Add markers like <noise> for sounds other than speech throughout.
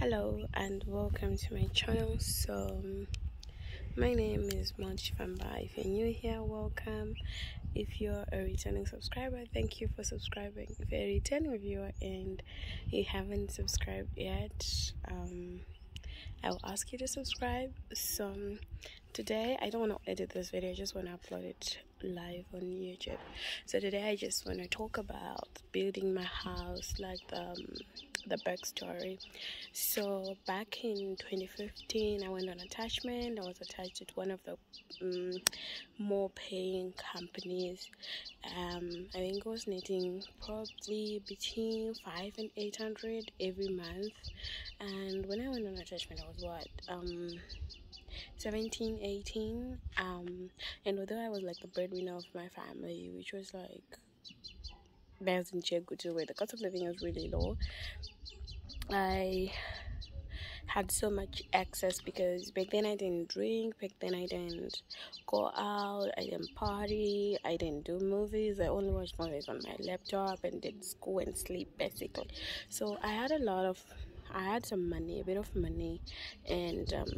hello and welcome to my channel. So my name is Monch Famba. If you're new here welcome. If you're a returning subscriber thank you for subscribing. If you're a returning viewer and you haven't subscribed yet um I will ask you to subscribe. So today I don't want to edit this video I just want to upload it live on YouTube. So today I just want to talk about building my house like the um, the backstory. So back in 2015 i went on attachment i was attached to one of the um, more paying companies. Um, i think i was netting probably between five and eight hundred every month. And when i went on attachment i was what um 17 18 um and although i was like the breadwinner of my family which was like there's in Chegutu where the cost of living is really low I had so much access because back then I didn't drink, back then I didn't go out, I didn't party, I didn't do movies. I only watched movies on my laptop and did school and sleep basically. So I had a lot of, I had some money, a bit of money, and um,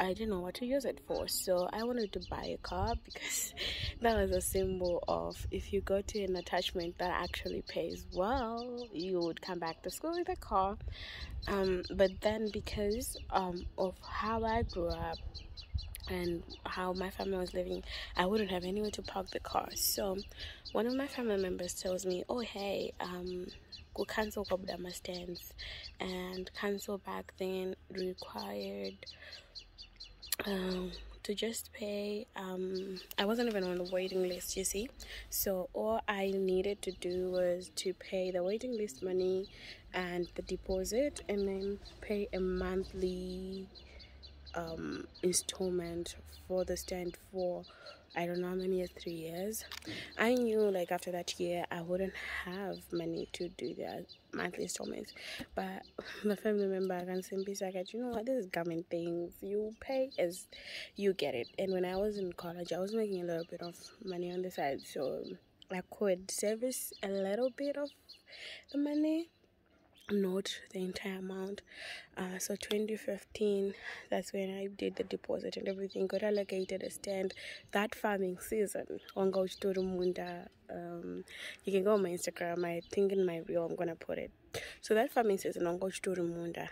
I didn't know what to use it for. So I wanted to buy a car because <laughs> that was a symbol of if you go to an attachment that actually pays well, you would come back to school with a car. Um, but then because um, of how I grew up, and how my family was living, I wouldn't have anywhere to park the car. So one of my family members tells me, Oh, hey, um, go cancel Kobdama stands. And cancel back then required um, to just pay um, i wasn't even on the waiting list you see. So all i needed to do was to pay the waiting list money and the deposit and then pay a monthly um, installment for the stand for I don't know how many years, three years. I knew like after that year I wouldn't have money to do the monthly installments. But the family member can simply say, you know what, this is government things. You pay as you get it. And when I was in college, I was making a little bit of money on the side. So I could service a little bit of the money not the entire amount uh, so 2015 that's when i did the deposit and everything got allocated a stand that farming season on Munda. um you can go on my instagram i think in my reel i'm gonna put it so that farming season on Munda.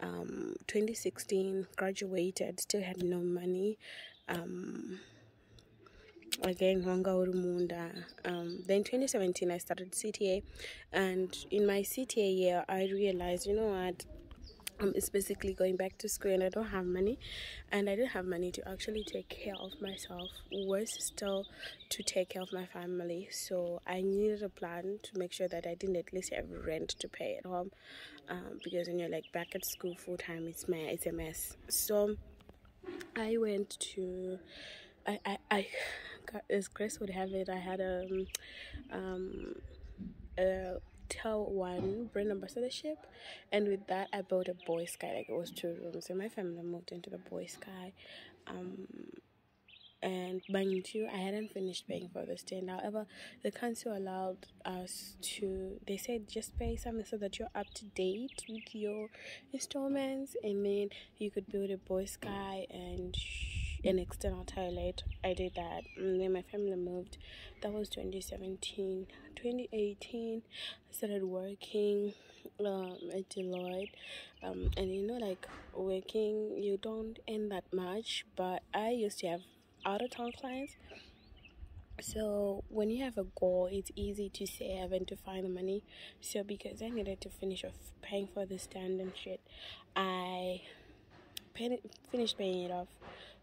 um 2016 graduated still had no money um again Wanga Urumunda. Um, then 2017 I started CTA, and in my CTA year I realized, you know what, um, it's basically going back to school and I don't have money. And I didn't have money to actually take care of myself. Worse still to take care of my family. So I needed a plan to make sure that I didn't at least have rent to pay at home. Um, because when you're like back at school full time it's, my, it's a mess. So I went to I, I as Grace would have it, I had a, um, um, a TelOne brand ambassadorship, and with that, I built a boy sky. Like it was two rooms, and my family moved into the boy sky. Um, and buying two, I hadn't finished paying for the stand. However, the council allowed us to. They said just pay something so that you're up to date with your installments, and then you could build a boy sky and an external toilet. I did that, and then my family moved. That was 2017. 2018, I started working um, at Deloitte, um, and you know, like working, you don't earn that much, but I used to have out of town clients. So when you have a goal, it's easy to save and to find the money. So because I needed to finish off paying for the stand and shit, I paid, finished paying it off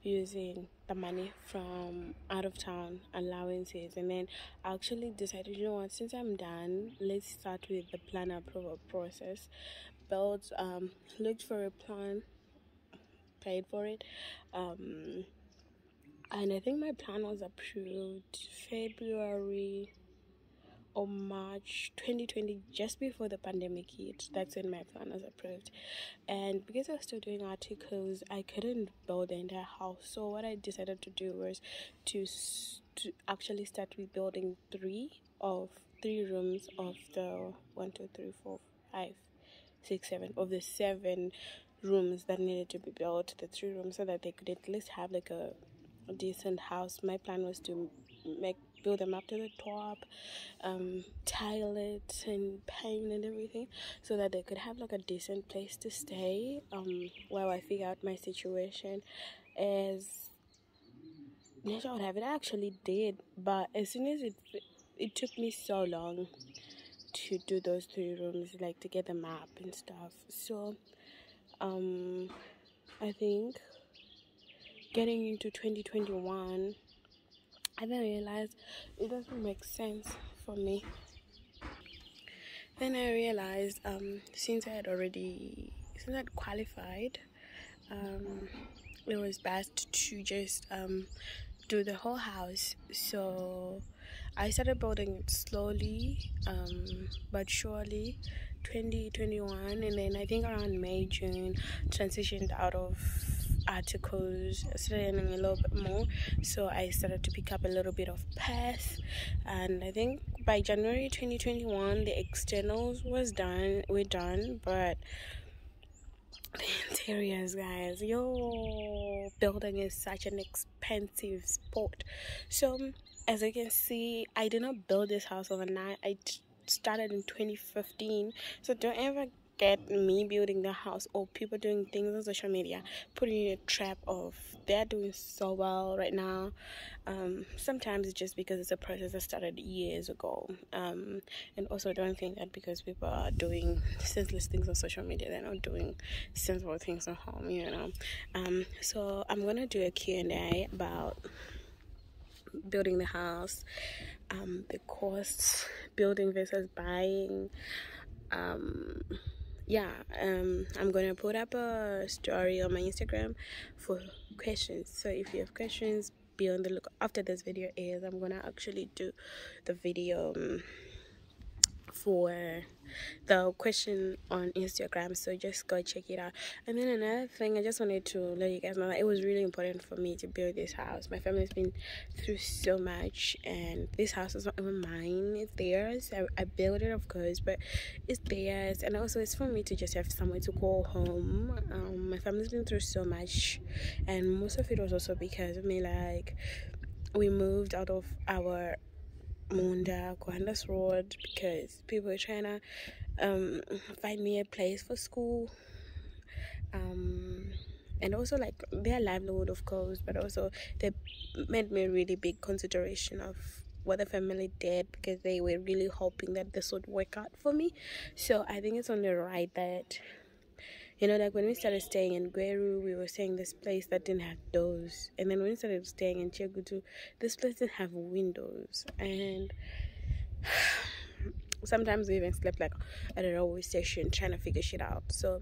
using the money from out of town allowances. And then I actually decided you know what since I'm done let's start with the plan approval process. Built um looked for a plan paid for it um and I think my plan was approved February or March 2020, just before the pandemic hit. That's when my plan was approved. And because I was still doing articles, I couldn't build the entire house. So, what I decided to do was to, to actually start rebuilding three of three rooms of the one, two, three, four, five, six, seven of the seven rooms that needed to be built, the three rooms, so that they could at least have like a, a decent house. My plan was to make build them up to the top, um, tile it and paint and everything, so that they could have like a decent place to stay. Um, while I figure out my situation, as nature would have it, I actually did, but as soon as it it took me so long to do those three rooms, like to get the map and stuff. So, um, I think getting into 2021 I then realized it doesn't make sense for me. Then I realized um, since I had already, since I had qualified, um, it was best to just um, do the whole house. So I started building it slowly um, but surely 2021 and then I think around May June transitioned out of articles learning a little bit more. So i started to pick up a little bit of path and i think by january 2021 the externals was done we're done but <laughs> the interiors guys your building is such an expensive sport. So as you can see i did not build this house overnight. I started in 2015 so don't ever get me building the house or people doing things on social media putting in a trap of they're doing so well right now. Um, sometimes it's just because it's a process that started years ago. Um, and also don't think that because people are doing senseless things on social media they're not doing sensible things at home you know. Um, so i'm gonna do a q&a about building the house um, the costs building versus buying um yeah um i'm gonna put up a story on my instagram for questions. So if you have questions be on the look after this video is i'm gonna actually do the video um, for the question on Instagram. So just go check it out. And then another thing, I just wanted to let you guys know that it was really important for me to build this house. My family's been through so much, and this house is not even mine, it's theirs. I, I built it, of course, but it's theirs. And also, it's for me to just have somewhere to call home. Um, my family's been through so much, and most of it was also because of me, like, we moved out of our Munda, Gwandas Road because people were trying to um, find me a place for school. Um, and also like their livelihood of course but also they made me a really big consideration of what the family did because they were really hoping that this would work out for me so i think it's only right that you know, like when we started staying in Gweru, we were staying this place that didn't have doors. And then when we started staying in Chegutu, this place didn't have windows. And <sighs> sometimes we even slept like at a railway station trying to figure shit out. So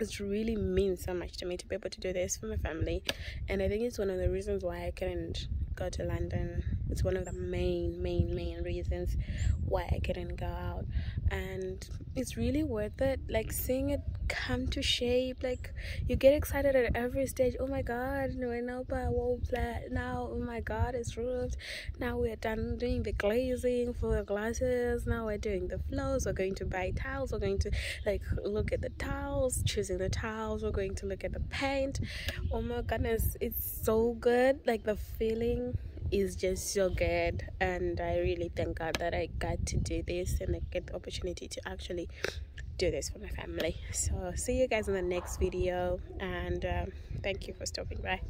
it really means so much to me to be able to do this for my family. And I think it's one of the reasons why I couldn't go to London. It's one of the main, main, main reasons why I couldn't go out. And it's really worth it. Like seeing it come to shape. Like you get excited at every stage. Oh my god, by wall flat. Now, oh my god, it's roofed. Now we're done doing the glazing for the glasses. Now we're doing the floors. We're going to buy tiles. We're going to like look at the tiles, choosing the tiles. We're going to look at the paint. Oh my goodness, it's so good. Like the feeling is just so good. And i really thank god that i got to do this and i get the opportunity to actually do this for my family. So see you guys in the next video. And um, thank you for stopping by